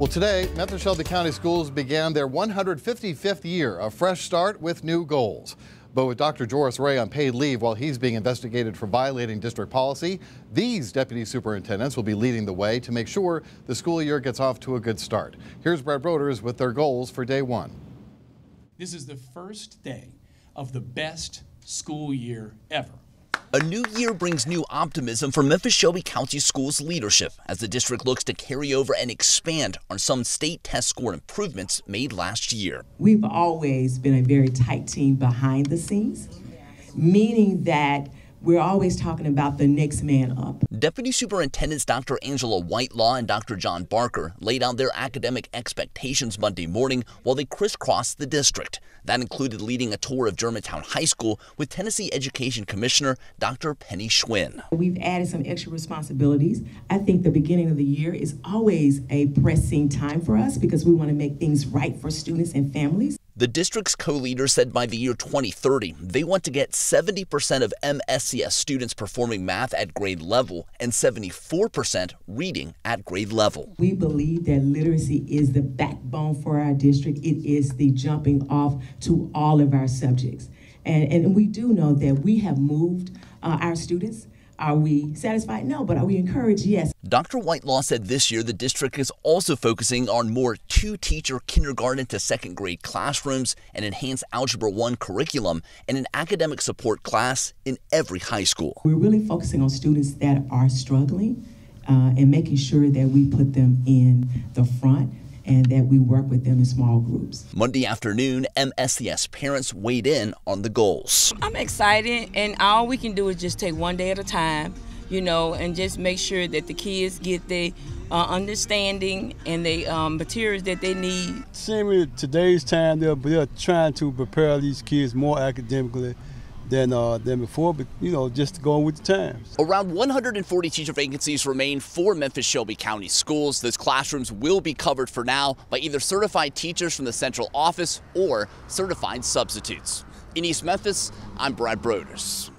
Well, today, Memphis Shelby County Schools began their 155th year, a fresh start with new goals. But with Dr. Joris Ray on paid leave while he's being investigated for violating district policy, these deputy superintendents will be leading the way to make sure the school year gets off to a good start. Here's Brad Broders with their goals for day one. This is the first day of the best school year ever. A new year brings new optimism for Memphis Shelby County Schools leadership as the district looks to carry over and expand on some state test score improvements made last year. We've always been a very tight team behind the scenes, meaning that we're always talking about the next man up. Deputy Superintendents Dr. Angela Whitelaw and Dr. John Barker laid out their academic expectations Monday morning while they crisscrossed the district. That included leading a tour of Germantown High School with Tennessee Education Commissioner Dr. Penny Schwinn. We've added some extra responsibilities. I think the beginning of the year is always a pressing time for us because we want to make things right for students and families. The district's co-leader said by the year 2030, they want to get 70% of MSCS students performing math at grade level and 74% reading at grade level. We believe that literacy is the backbone for our district. It is the jumping off to all of our subjects. And, and we do know that we have moved uh, our students are we satisfied? No, but are we encouraged? Yes. Dr. Whitelaw said this year the district is also focusing on more two teacher kindergarten to second grade classrooms, an enhanced Algebra 1 curriculum, and an academic support class in every high school. We're really focusing on students that are struggling uh, and making sure that we put them in the front and that we work with them in small groups. Monday afternoon, MSCS parents weighed in on the goals. I'm excited, and all we can do is just take one day at a time, you know, and just make sure that the kids get the uh, understanding and the um, materials that they need. Seeing today's time, they're, they're trying to prepare these kids more academically than uh, than before, but you know, just going with the times. Around 140 teacher vacancies remain for Memphis Shelby County schools. Those classrooms will be covered for now by either certified teachers from the central office or certified substitutes. In East Memphis, I'm Brad Broders.